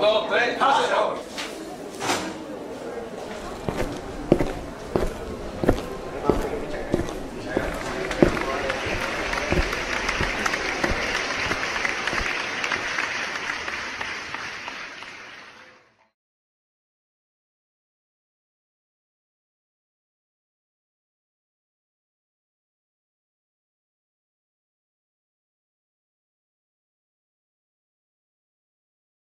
dos, tres, ¡Paso!